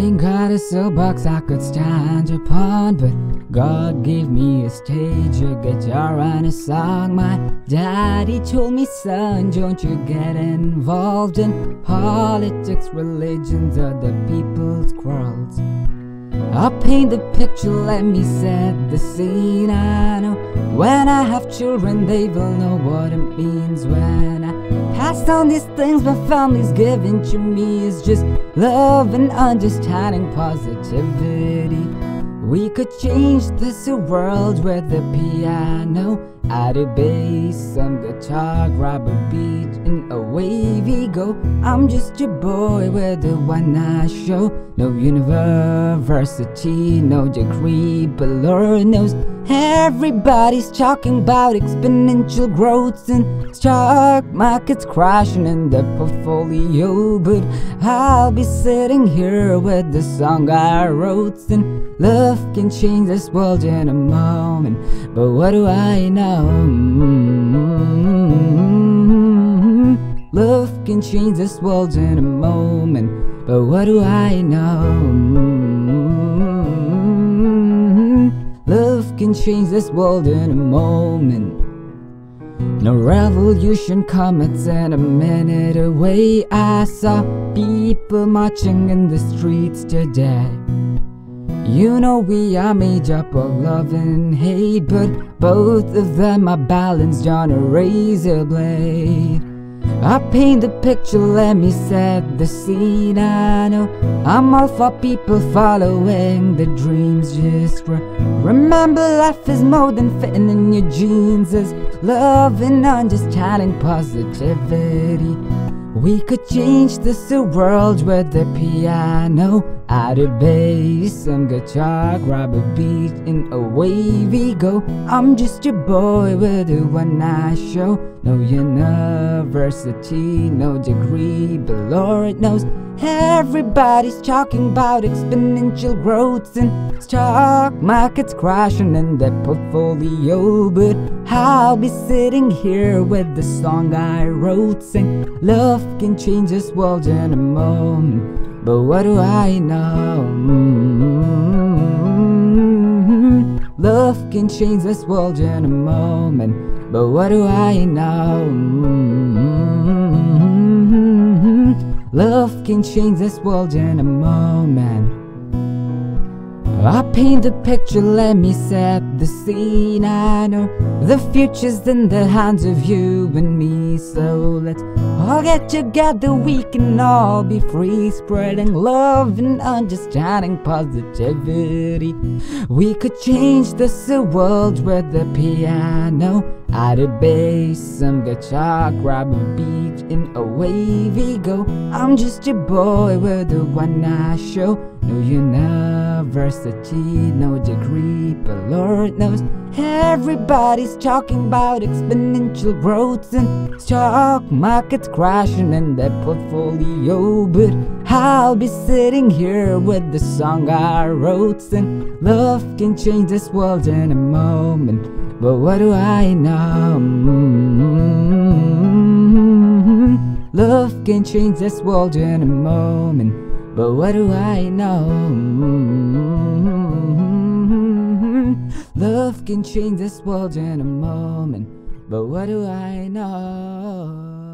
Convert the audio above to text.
Ain't got a soapbox I could stand upon, but God gave me a stage, a guitar, and a song. My daddy told me, son, don't you get involved in politics, religions, or the people's quarrels. I'll paint the picture, let me set the scene. I know when I have children, they will know what it means when I pass on these things my family's given to me. Is just love and understanding, positivity. We could change this world with the piano. Add a bass, some guitar, grab a beat, and away go. I'm just your boy with the one I show. No university, no degree, but Lord knows everybody's talking about exponential growth and stock markets crashing in the portfolio. But I'll be sitting here with the song I wrote, and love can change this world in a moment. But what do I know? Hmm. Love can change this world in a moment. But what do I know? Love can change this world in a moment. No revolution comets in a minute away. I saw people marching in the streets today. You know we are made up of love and hate, but both of them are balanced on a razor blade. I paint the picture, let me set the scene. I know I'm all for people following their dreams. Just re- remember, life is more than fitting in your jeans. Love and understanding, positivity. We could change this world with the piano. Add a bass, guitar, grab a beat, and away we go. I'm just a boy with a one night show. No university, no degree, but Lord knows everybody's talking about exponential growth and stock markets crashing in their portfolio. But I'll be sitting here with the song I wrote, sing love can change this world in a moment. But what do I know? Love can change this world in a moment. But what do I know? Love can change this world in a moment. I paint the picture, let me set the scene. I know the future's in the hands of you and me, so let's all get together. We can all be free, spreading love and understanding positivity. We could change this world with the piano. Add a bass, some guitar, grab a beat, and away we go. I'm just a boy with the one I show. No university, no degree, but Lord knows everybody's talking about exponential growth and stock markets crashing in their portfolio. But I'll be sitting here with the song I wrote, and love can change this world in a moment. But what do I know? Love can change this world in a moment. But what do I know? Love can change this world in a moment. But what do I know?